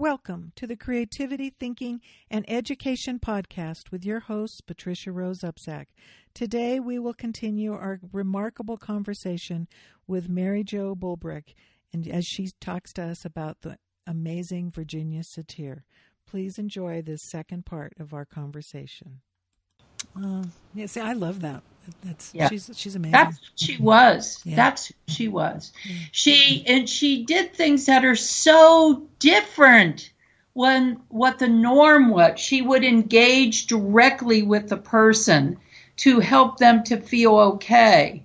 Welcome to the Creativity, Thinking, and Education Podcast with your host, Patricia Rose Upsack. Today we will continue our remarkable conversation with Mary Jo Bulbrook and as she talks to us about the amazing Virginia Satir. Please enjoy this second part of our conversation. Uh, yeah, see, I love that. That's yeah. she's she's amazing. That's who she was. Yeah. That's who she was. She and she did things that are so different when what the norm was. She would engage directly with the person to help them to feel okay.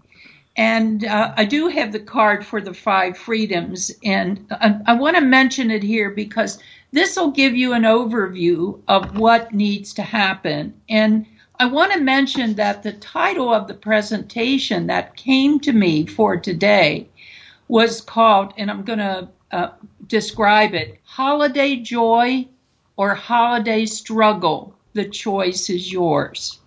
And uh, I do have the card for the five freedoms, and I, I want to mention it here because this will give you an overview of what needs to happen. And I want to mention that the title of the presentation that came to me for today was called, and I'm going to uh, describe it Holiday Joy or Holiday Struggle. The choice is yours.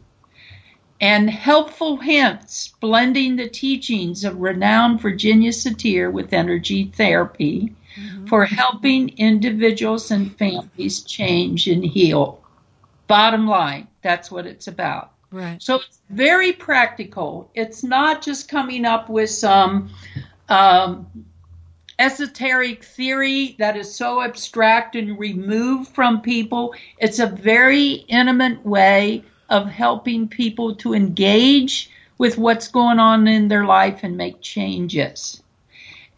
And helpful hints blending the teachings of renowned Virginia Satir with energy therapy mm-hmm. for helping individuals and families change and heal. Bottom line, that's what it's about. Right. So it's very practical. It's not just coming up with some um, esoteric theory that is so abstract and removed from people. It's a very intimate way of helping people to engage with what's going on in their life and make changes.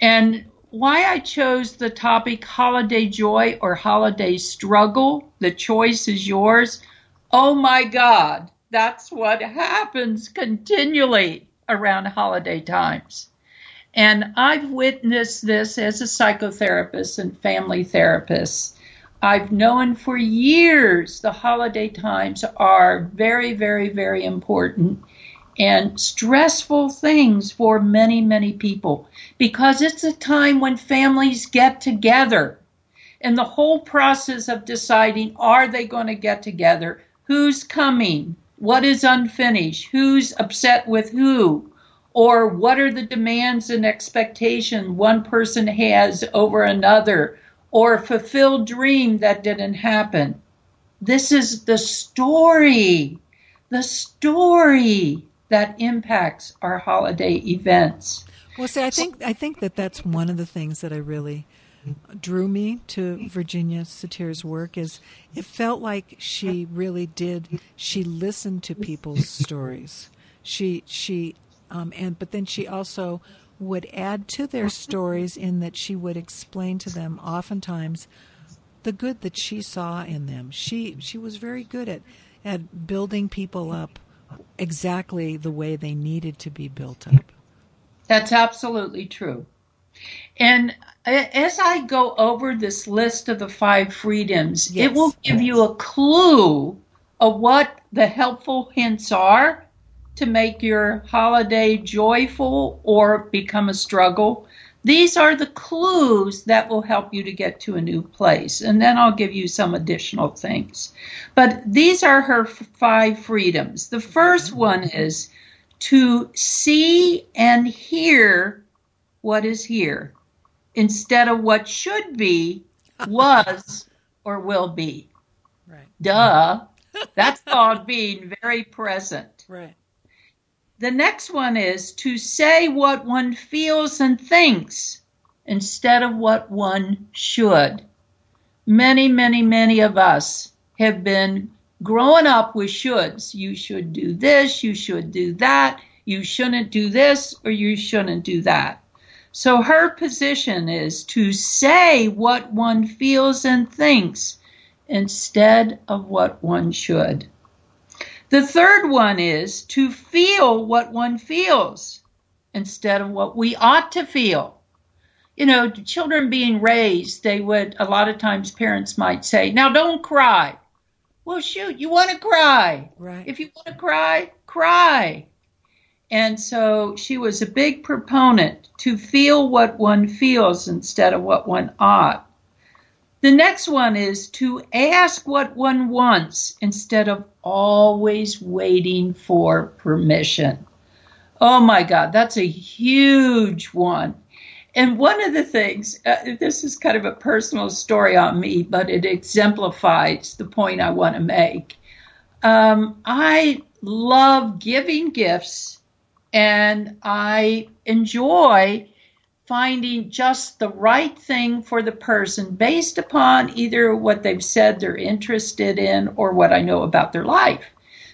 And why I chose the topic holiday joy or holiday struggle, the choice is yours. Oh my God, that's what happens continually around holiday times. And I've witnessed this as a psychotherapist and family therapist. I've known for years the holiday times are very, very, very important and stressful things for many, many people because it's a time when families get together. And the whole process of deciding are they going to get together? Who's coming? What is unfinished? Who's upset with who? Or what are the demands and expectations one person has over another? Or a fulfilled dream that didn't happen? This is the story, the story that impacts our holiday events. Well, see, I think I think that that's one of the things that I really drew me to Virginia Satir's work is it felt like she really did she listened to people's stories. She she um, and but then she also would add to their stories in that she would explain to them oftentimes the good that she saw in them. She she was very good at at building people up exactly the way they needed to be built up. That's absolutely true. And as I go over this list of the five freedoms, yes. it will give you a clue of what the helpful hints are to make your holiday joyful or become a struggle. These are the clues that will help you to get to a new place. And then I'll give you some additional things. But these are her five freedoms. The first one is to see and hear what is here instead of what should be, was, or will be. Right. Duh. That's called being very present. Right. The next one is to say what one feels and thinks instead of what one should. Many, many, many of us have been growing up with shoulds. You should do this, you should do that, you shouldn't do this, or you shouldn't do that. So her position is to say what one feels and thinks instead of what one should. The third one is to feel what one feels instead of what we ought to feel. You know, children being raised, they would, a lot of times parents might say, now don't cry. Well, shoot, you want to cry. Right. If you want to cry, cry. And so she was a big proponent to feel what one feels instead of what one ought. The next one is to ask what one wants instead of always waiting for permission. Oh my God, that's a huge one. And one of the things, uh, this is kind of a personal story on me, but it exemplifies the point I want to make. Um, I love giving gifts and I enjoy finding just the right thing for the person based upon either what they've said they're interested in or what I know about their life.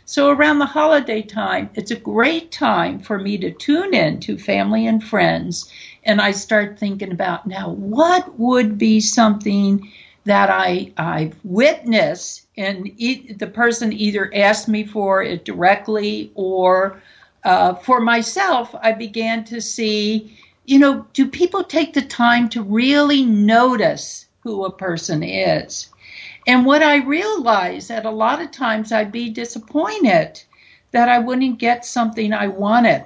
So around the holiday time, it's a great time for me to tune in to family and friends. And I start thinking about now, what would be something that I, I've witnessed and e- the person either asked me for it directly or uh, for myself, I began to see you know, do people take the time to really notice who a person is? And what I realized that a lot of times I'd be disappointed that I wouldn't get something I wanted.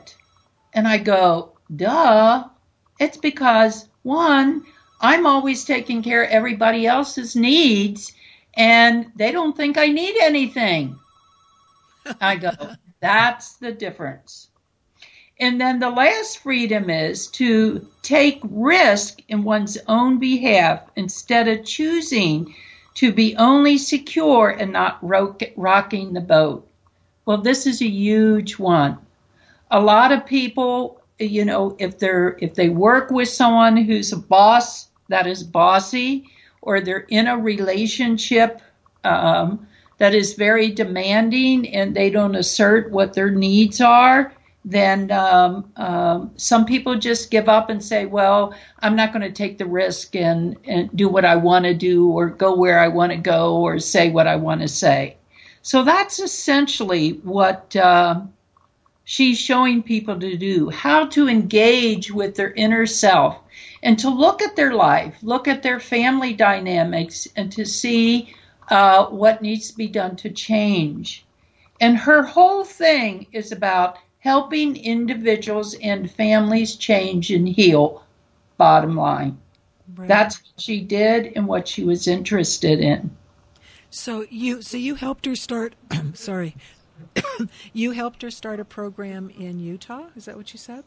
And I go, duh, it's because one, I'm always taking care of everybody else's needs and they don't think I need anything. I go, that's the difference. And then the last freedom is to take risk in one's own behalf instead of choosing to be only secure and not rocking the boat. Well, this is a huge one. A lot of people, you know, if they're if they work with someone who's a boss that is bossy, or they're in a relationship um, that is very demanding and they don't assert what their needs are, then um, um, some people just give up and say, well, I'm not going to take the risk and, and do what I want to do or go where I want to go or say what I want to say. So that's essentially what uh, she's showing people to do how to engage with their inner self and to look at their life, look at their family dynamics, and to see uh, what needs to be done to change. And her whole thing is about helping individuals and families change and heal. Bottom line. Right. That's what she did and what she was interested in. So you so you helped her start sorry. you helped her start a program in Utah, is that what you said?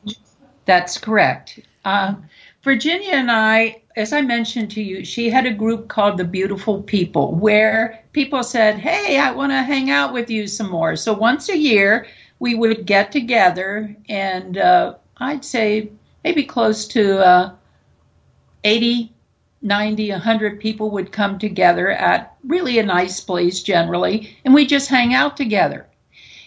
That's correct. Uh, Virginia and I, as I mentioned to you, she had a group called the Beautiful People where people said, Hey, I want to hang out with you some more. So once a year, we would get together, and uh, I'd say maybe close to uh, 80, 90, 100 people would come together at really a nice place generally, and we just hang out together.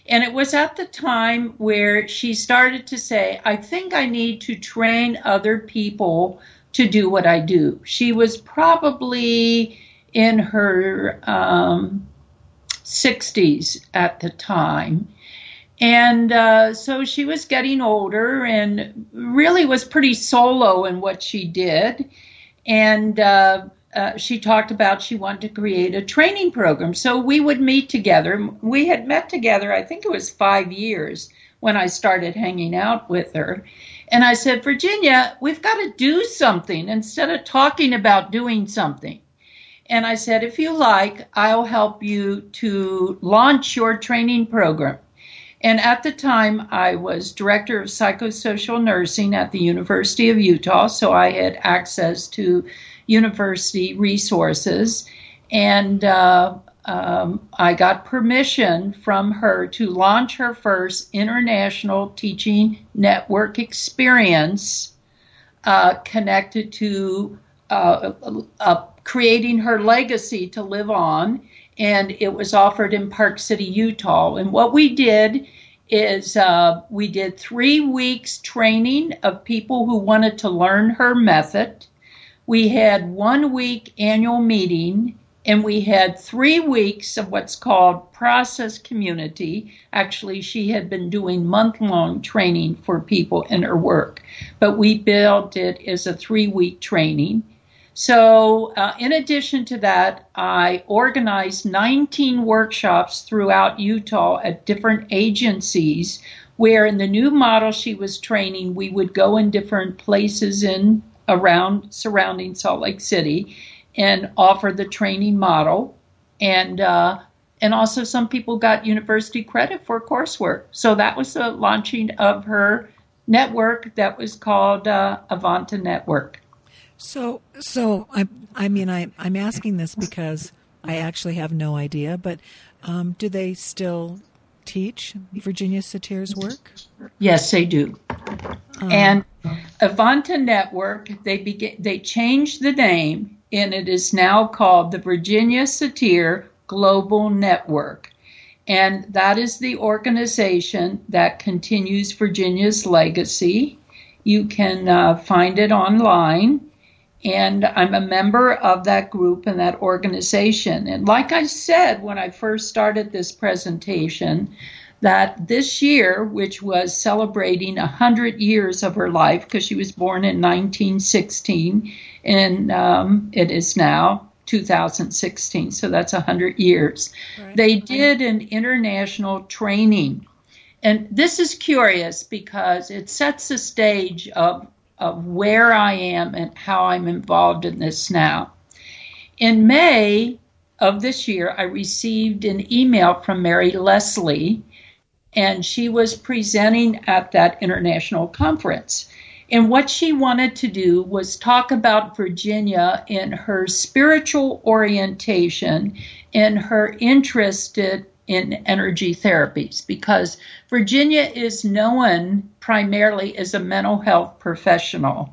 And it was at the time where she started to say, I think I need to train other people to do what I do. She was probably in her um, 60s at the time. And uh, so she was getting older and really was pretty solo in what she did. And uh, uh, she talked about she wanted to create a training program. So we would meet together. We had met together, I think it was five years when I started hanging out with her. And I said, Virginia, we've got to do something instead of talking about doing something. And I said, if you like, I'll help you to launch your training program. And at the time, I was director of psychosocial nursing at the University of Utah, so I had access to university resources. And uh, um, I got permission from her to launch her first international teaching network experience uh, connected to uh, uh creating her legacy to live on and it was offered in Park City, Utah. And what we did is uh, we did three weeks training of people who wanted to learn her method. We had one week annual meeting, and we had three weeks of what's called process community. Actually, she had been doing month long training for people in her work, but we built it as a three week training. So, uh, in addition to that, I organized 19 workshops throughout Utah at different agencies where, in the new model she was training, we would go in different places in around surrounding Salt Lake City and offer the training model. And uh, and also some people got university credit for coursework. So that was the launching of her network that was called uh, Avanta Network. So, so I, I mean, I, I'm asking this because I actually have no idea, but um, do they still teach Virginia Satir's work? Yes, they do. Um, and Avanta Network, they they changed the name, and it is now called the Virginia Satir Global Network. And that is the organization that continues Virginia's legacy. You can uh, find it online. And I'm a member of that group and that organization. And like I said when I first started this presentation, that this year, which was celebrating 100 years of her life, because she was born in 1916, and um, it is now 2016, so that's 100 years. Right. They did an international training. And this is curious because it sets the stage of, of where I am and how I'm involved in this now. In May of this year, I received an email from Mary Leslie, and she was presenting at that international conference. And what she wanted to do was talk about Virginia in her spiritual orientation and her interest in energy therapies because Virginia is known primarily as a mental health professional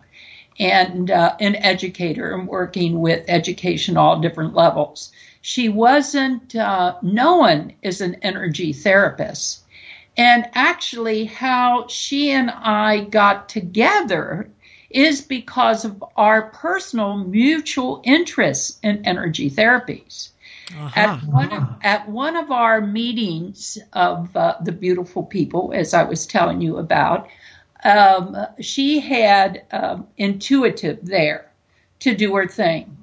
and uh, an educator and working with education at all different levels. She wasn't uh, known as an energy therapist. And actually, how she and I got together is because of our personal mutual interests in energy therapies. Uh-huh. At, one of, at one of our meetings of uh, the beautiful people, as I was telling you about, um, she had um, intuitive there to do her thing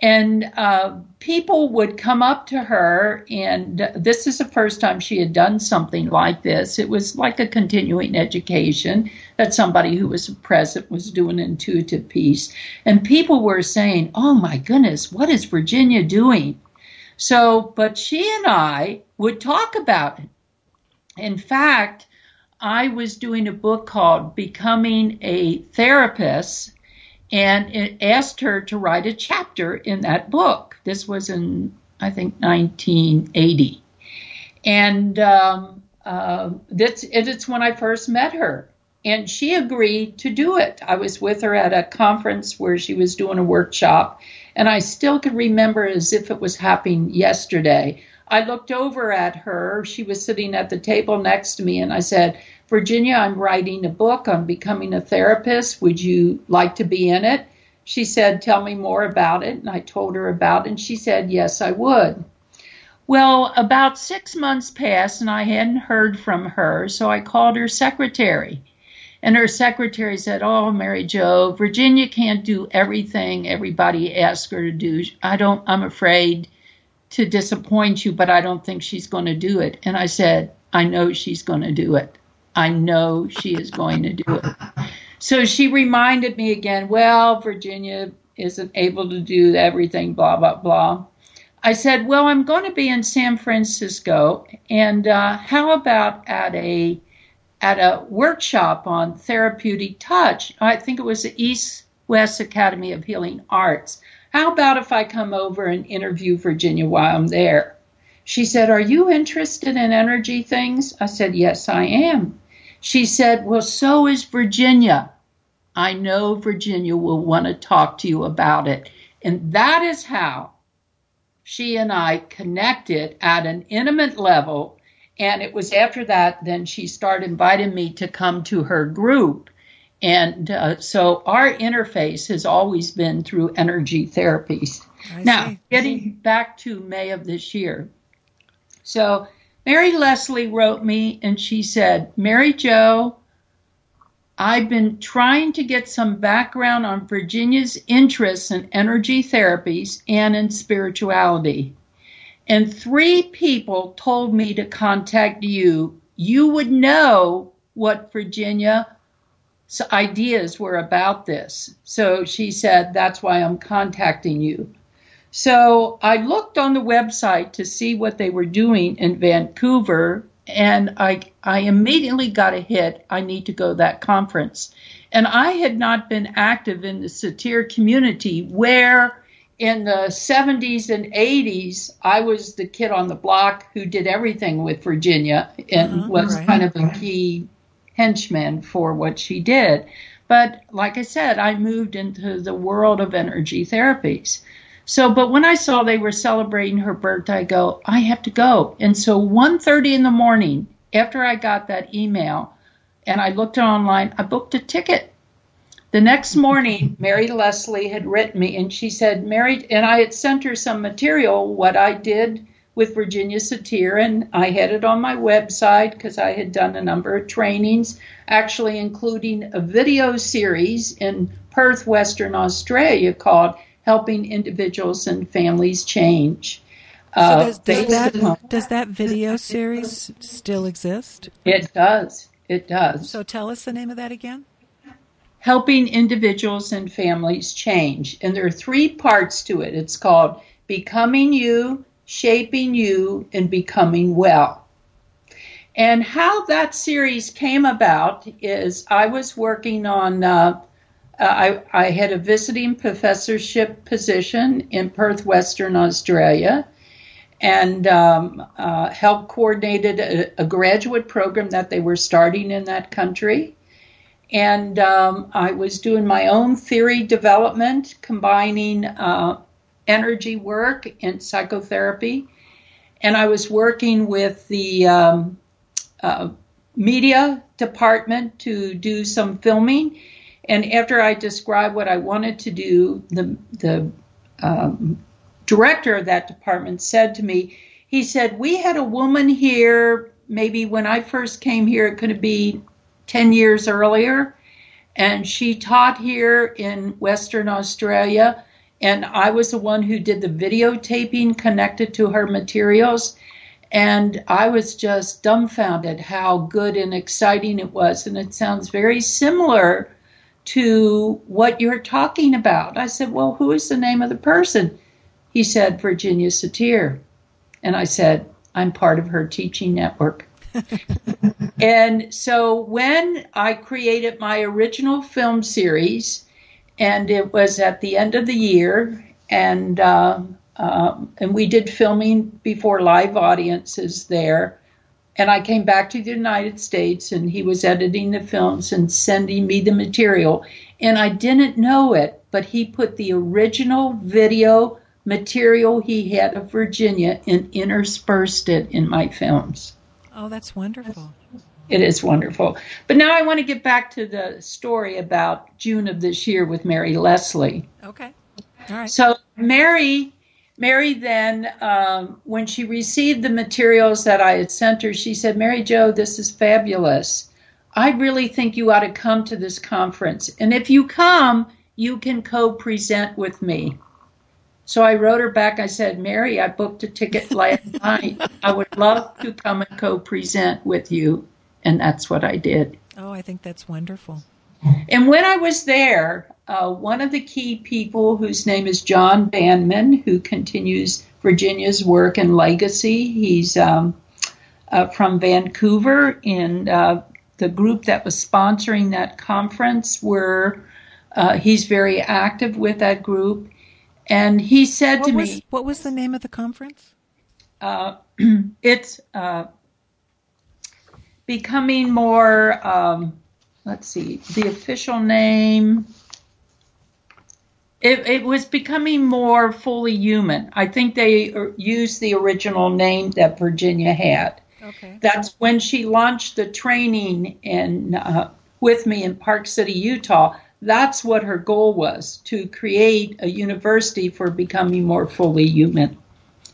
and uh, people would come up to her and this is the first time she had done something like this. It was like a continuing education that somebody who was present was doing an intuitive piece. And people were saying oh my goodness what is virginia doing? So but she and i would talk about it. In fact i was doing a book called becoming a therapist and it asked her to write a chapter in that book. This was in, I think, 1980. And um, uh, it's when I first met her. And she agreed to do it. I was with her at a conference where she was doing a workshop, and I still can remember as if it was happening yesterday. I looked over at her. She was sitting at the table next to me, and I said, Virginia, I'm writing a book I'm becoming a therapist. Would you like to be in it? She said, Tell me more about it. And I told her about it, and she said, Yes, I would. Well, about six months passed, and I hadn't heard from her, so I called her secretary. And her secretary said, Oh, Mary Jo, Virginia can't do everything everybody asks her to do. I don't, I'm afraid to disappoint you, but I don't think she's going to do it. And I said, I know she's going to do it. I know she is going to do it. So she reminded me again, well, Virginia isn't able to do everything, blah, blah, blah. I said, well, I'm going to be in San Francisco, and uh, how about at a at a workshop on therapeutic touch? I think it was the East West Academy of Healing Arts. How about if I come over and interview Virginia while I'm there? She said, Are you interested in energy things? I said, Yes, I am. She said, Well, so is Virginia. I know Virginia will want to talk to you about it. And that is how she and I connected at an intimate level. And it was after that, then she started inviting me to come to her group. And uh, so our interface has always been through energy therapies. I now, see. getting back to May of this year. So Mary Leslie wrote me and she said, Mary Jo, I've been trying to get some background on Virginia's interests in energy therapies and in spirituality. And three people told me to contact you. You would know what Virginia's ideas were about this. So she said, That's why I'm contacting you. So I looked on the website to see what they were doing in Vancouver and I I immediately got a hit. I need to go to that conference, and I had not been active in the satir community where in the 70s and 80s, I was the kid on the block who did everything with Virginia and uh-huh, was right. kind of a key henchman for what she did. But like I said, I moved into the world of energy therapies. So, but when I saw they were celebrating her birthday, I go, I have to go. And so 1.30 in the morning, after I got that email and I looked online, I booked a ticket the next morning, Mary Leslie had written me and she said, Mary, and I had sent her some material, what I did with Virginia Satir, and I had it on my website because I had done a number of trainings, actually, including a video series in Perth, Western Australia called Helping Individuals and Families Change. So uh, does, does, that, does that video series still exist? It does. It does. So tell us the name of that again helping individuals and families change. And there are three parts to it it's called Becoming You, Shaping You, and Becoming Well. And how that series came about is I was working on, uh, I, I had a visiting professorship position in Perth, Western Australia, and um, uh, helped coordinated a, a graduate program that they were starting in that country and um, I was doing my own theory development, combining uh, energy work and psychotherapy. And I was working with the um, uh, media department to do some filming. And after I described what I wanted to do, the, the um, director of that department said to me, he said, We had a woman here, maybe when I first came here, it could be 10 years earlier. And she taught here in Western Australia. And I was the one who did the videotaping connected to her materials. And I was just dumbfounded how good and exciting it was. And it sounds very similar to what you're talking about. I said, Well, who is the name of the person? He said, Virginia Satir. And I said, I'm part of her teaching network. and so when I created my original film series, and it was at the end of the year, and uh, and we did filming before live audiences there. And I came back to the United States, and he was editing the films and sending me the material. And I didn't know it, but he put the original video material he had of Virginia and interspersed it in my films. Oh, that's wonderful. It is wonderful. But now I want to get back to the story about June of this year with Mary Leslie. Okay. All right. So Mary, Mary then, um, when she received the materials that I had sent her, she said, "Mary Jo, this is fabulous. I really think you ought to come to this conference, and if you come, you can co-present with me." So I wrote her back. I said, Mary, I booked a ticket last night. I would love to come and co present with you. And that's what I did. Oh, I think that's wonderful. And when I was there, uh, one of the key people, whose name is John Banmen, who continues Virginia's work and legacy, he's um, uh, from Vancouver, and uh, the group that was sponsoring that conference were. Uh, he's very active with that group and he said what to was, me, "What was the name of the conference?" Uh, it's uh, becoming more. Um, let's see, the official name. It, it, was becoming more fully human. I think they used the original name that Virginia had. Okay. That's when she launched the training in uh, with me in Park City, Utah that's what her goal was to create a university for becoming more fully human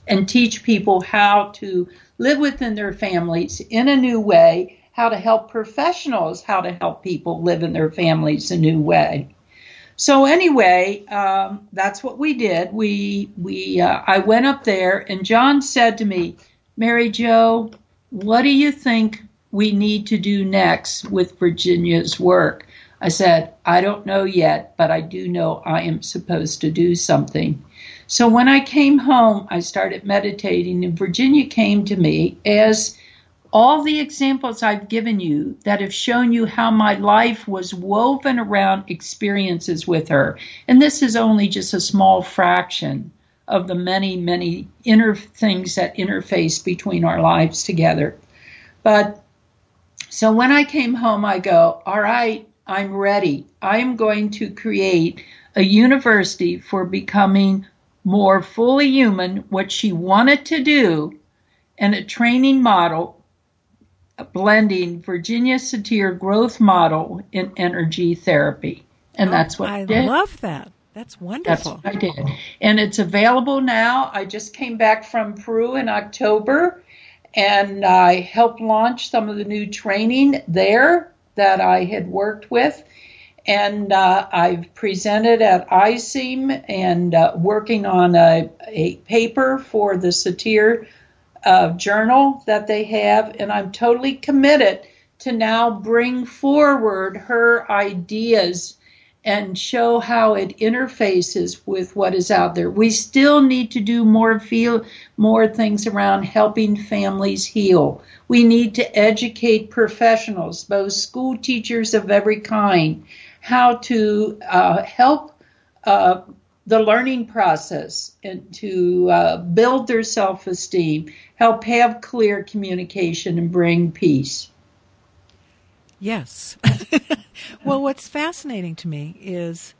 and teach people how to live within their families in a new way, how to help professionals, how to help people live in their families a new way. So anyway, um, that's what we did. We we uh, I went up there, and John said to me, "Mary Jo, what do you think we need to do next with Virginia's work?" I said, I don't know yet, but I do know I am supposed to do something. So when I came home, I started meditating, and Virginia came to me as all the examples I've given you that have shown you how my life was woven around experiences with her. And this is only just a small fraction of the many, many inner things that interface between our lives together. But so when I came home, I go, all right, I'm ready. I am going to create a university for becoming more fully human, what she wanted to do, and a training model blending Virginia Satir growth model in energy therapy. And oh, that's what I, love that. That's wonderful. That's I did. And it's available now. I just came back from Peru in October and I helped launch some of the new training there that I had worked with. And uh, I've presented at ICEEM and uh, working on a, a paper for the Satir uh, journal that they have, and I'm totally committed to now bring forward her ideas and show how it interfaces with what is out there. We still need to do more feel more things around helping families heal. We need to educate professionals, both school teachers of every kind, how to uh, help uh, the learning process and to uh, build their self esteem, help have clear communication, and bring peace. Yes. well, what's fascinating to me is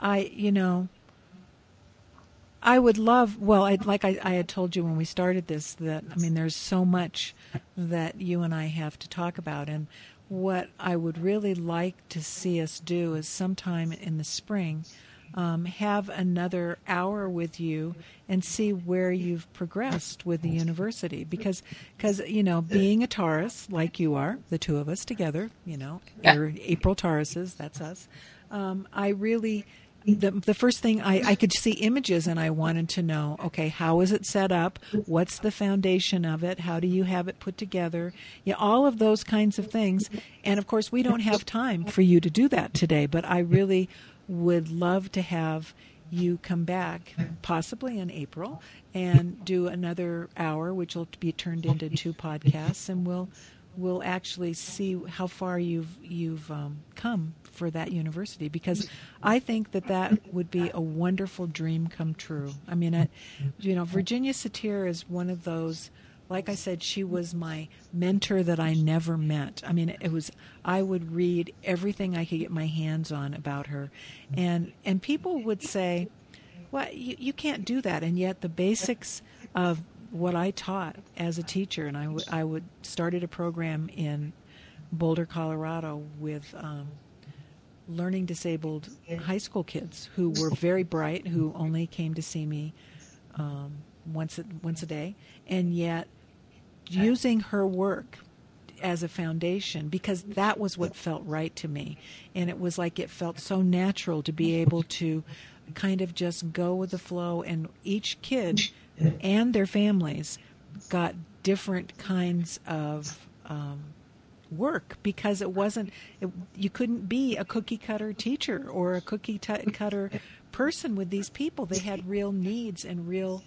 I, you know, I would love, well, I'd, like I, I had told you when we started this, that, I mean, there's so much that you and I have to talk about. And what I would really like to see us do is sometime in the spring um, have another hour with you and see where you've progressed with the university. Because because you know being a Taurus like you are the two of us together you know yeah. April Tauruses that's us. Um, I really the, the first thing I, I could see images and I wanted to know okay how is it set up? What's the foundation of it? How do you have it put together? Yeah all of those kinds of things. And of course we don't have time for you to do that today but I really would love to have you come back, possibly in April, and do another hour, which will be turned into two podcasts, and we'll we'll actually see how far you've you've um, come for that university because I think that that would be a wonderful dream come true. I mean, it, you know, Virginia Satir is one of those like I said, she was my mentor that I never met. I mean, it was I would read everything I could get my hands on about her, and and people would say, "Well, you, you can't do that," and yet the basics of what I taught as a teacher, and I, w- I would started a program in Boulder, Colorado, with um, learning disabled high school kids who were very bright, who only came to see me um, once a, once a day, and yet using her work as a foundation because that was what felt right to me. And it was like it felt so natural to be able to kind of just go with the flow. And each kid and their families got different kinds of um, work because it wasn't, it, you couldn't be a cookie cutter teacher or a cookie t- cutter person with these people. They had real needs and real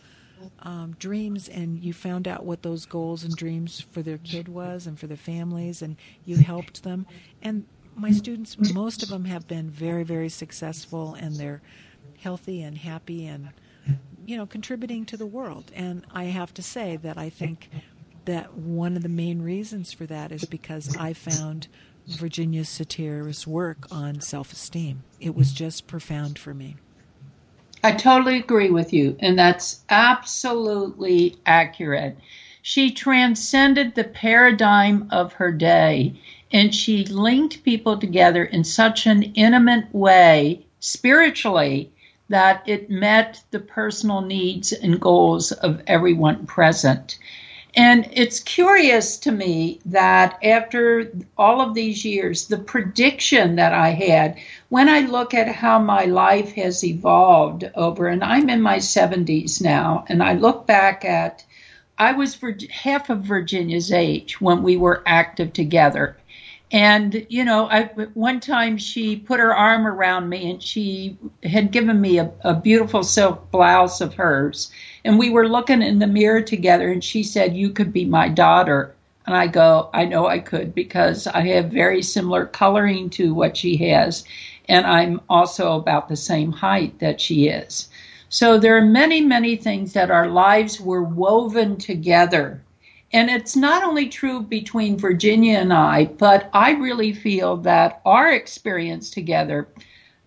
um, dreams and you found out what those goals and dreams for their kid was and for their families and you helped them. And my students most of them have been very very successful and they're healthy and happy and you know contributing to the world. And i have to say that i think that one of the main reasons for that is because i found virginia satir's work on self-esteem. It was just profound for me I totally agree with you, and that's absolutely accurate. She transcended the paradigm of her day and she linked people together in such an intimate way spiritually that it met the personal needs and goals of everyone present. And it's curious to me that after all of these years, the prediction that I had, when I look at how my life has evolved over, and I'm in my 70s now, and I look back at, I was half of Virginia's age when we were active together. And, you know, I, one time she put her arm around me and she had given me a, a beautiful silk blouse of hers and we were looking in the mirror together and she said you could be my daughter And I go, I know I could because I have very similar coloring to what she has. And I'm also about the same height that she is. So there are many, many things that our lives were woven together. And it's not only true between Virginia and I, but I really feel that our experience together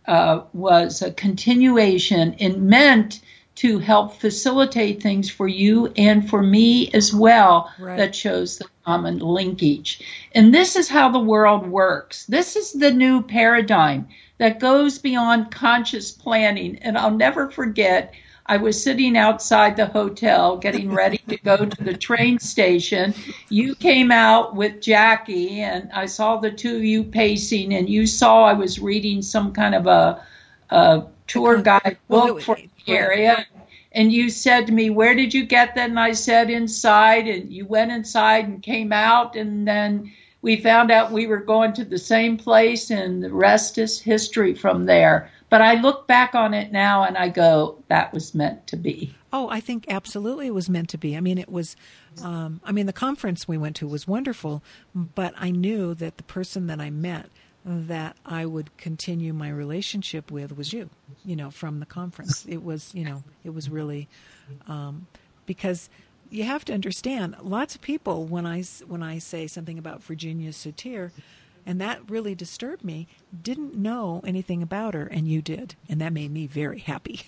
uh, was a continuation and meant to help facilitate things for you and for me as well right. that shows the common linkage. And this is how the world works. This is the new paradigm that goes beyond conscious planning. And I'll never forget, I was sitting outside the hotel getting ready to go to the train station. You came out with Jackie, and I saw the two of you pacing, and you saw I was reading some kind of a, a tour guide book for the area. And you said to me, Where did you get that? And I said, Inside. And you went inside and came out. And then we found out we were going to the same place, and the rest is history from there. But I look back on it now and I go, That was meant to be. Oh, I think absolutely it was meant to be. I mean, it was, um, I mean, the conference we went to was wonderful, but I knew that the person that I met that I would continue my relationship with was you, you know, from the conference. It was, you know, it was really um, because you have to understand lots of people when I when I say something about Virginia Satir, and that really disturbed me, didn't know anything about her, and you did, and that made me very happy.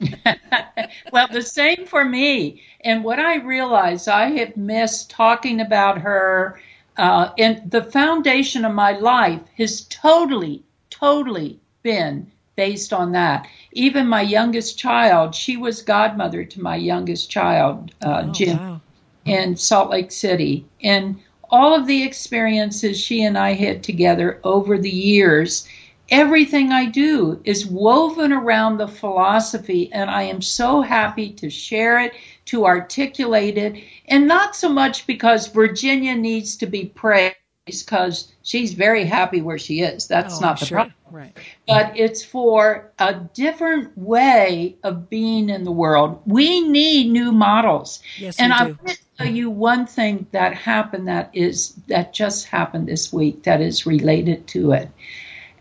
well, the same for me. And what I realized, I have missed talking about her uh, and the foundation of my life has totally, totally been based on that. Even my youngest child, she was godmother to my youngest child, uh, oh, Jim, wow. in Salt Lake City. And all of the experiences she and I had together over the years, everything I do is woven around the philosophy, and I am so happy to share it to articulate it, and not so much because Virginia needs to be praised because she's very happy where she is. That's oh, not the sure. problem. Right. But it's for a different way of being in the world. We need new models. Yes, and I'm going to tell you one thing that happened that is that just happened this week that is related to it.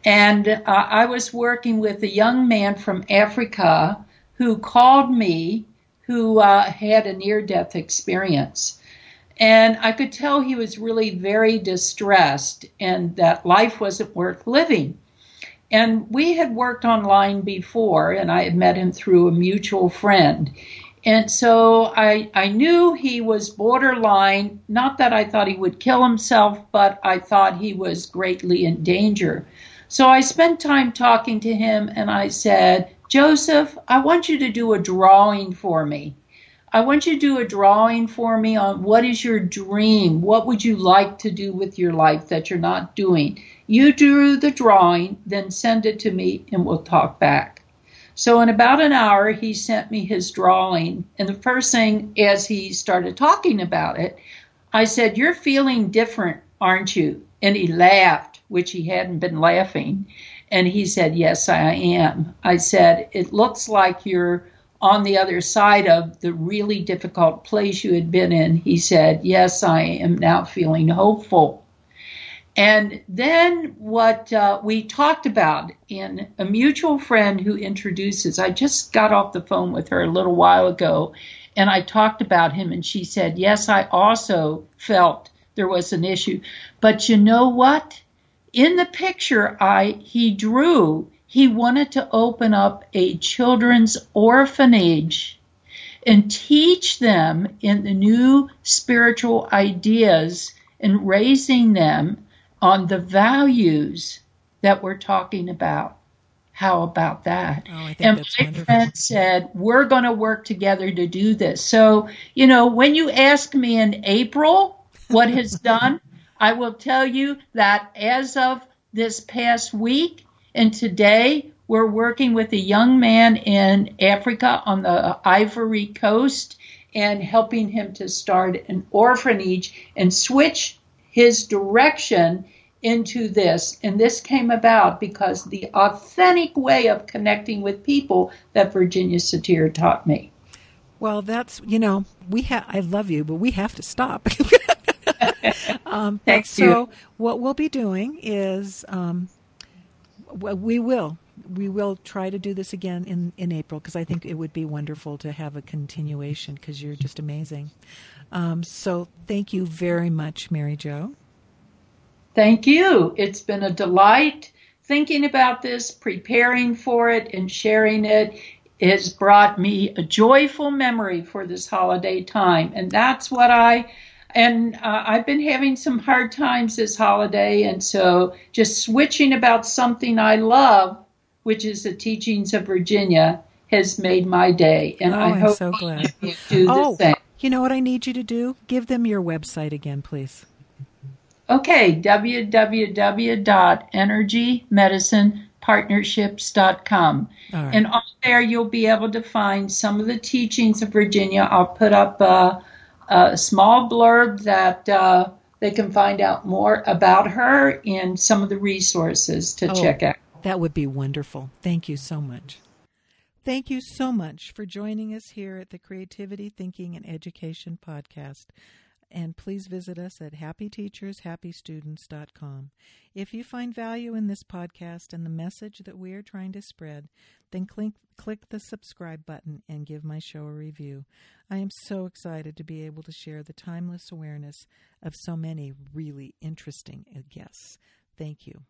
And uh, I was working with a young man from Africa who called me who uh, had a near death experience. And I could tell he was really very distressed and that life wasn't worth living. And we had worked online before, and I had met him through a mutual friend. And so I, I knew he was borderline, not that I thought he would kill himself, but I thought he was greatly in danger. So I spent time talking to him and I said, Joseph, I want you to do a drawing for me. I want you to do a drawing for me on what is your dream? What would you like to do with your life that you're not doing? You do the drawing, then send it to me and we'll talk back. So, in about an hour, he sent me his drawing. And the first thing, as he started talking about it, I said, You're feeling different, aren't you? And he laughed, which he hadn't been laughing. And he said, Yes, I am. I said, It looks like you're on the other side of the really difficult place you had been in. He said, Yes, I am now feeling hopeful. And then what uh, we talked about in a mutual friend who introduces, I just got off the phone with her a little while ago and I talked about him and she said, Yes, I also felt there was an issue. But you know what? In the picture I he drew, he wanted to open up a children's orphanage and teach them in the new spiritual ideas and raising them on the values that we're talking about. How about that? Oh, and my wonderful. friend said, We're going to work together to do this. So, you know, when you ask me in April what has done, I will tell you that as of this past week and today, we're working with a young man in Africa on the Ivory Coast and helping him to start an orphanage and switch his direction into this. And this came about because the authentic way of connecting with people that Virginia Satir taught me. Well, that's, you know, we I love you, but we have to stop. um, Thank so you. what we'll be doing is um, we will we will try to do this again in, in April because I think it would be wonderful to have a continuation because you're just amazing. Um, so thank you very much, Mary Jo. Thank you. It's been a delight thinking about this, preparing for it, and sharing it. Has brought me a joyful memory for this holiday time, and that's what I. And uh, I've been having some hard times this holiday, and so just switching about something I love, which is the teachings of Virginia, has made my day. And oh, I I'm hope so glad. you do the oh, same. you know what I need you to do? Give them your website again, please. Okay, www.energymedicinepartnerships.com. Right. And on there, you'll be able to find some of the teachings of Virginia. I'll put up a, a small blurb that uh, they can find out more about her and some of the resources to Oh. check out. That would be wonderful. Thank you so much. Thank you so much for joining us here at the Creativity, Thinking, and Education podcast. And please visit us at happyteachershappystudents.com. If you find value in this podcast and the message that we are trying to spread, then click, click the subscribe button and give my show a review. I am so excited to be able to share the timeless awareness of so many really interesting uh, guests. Thank you.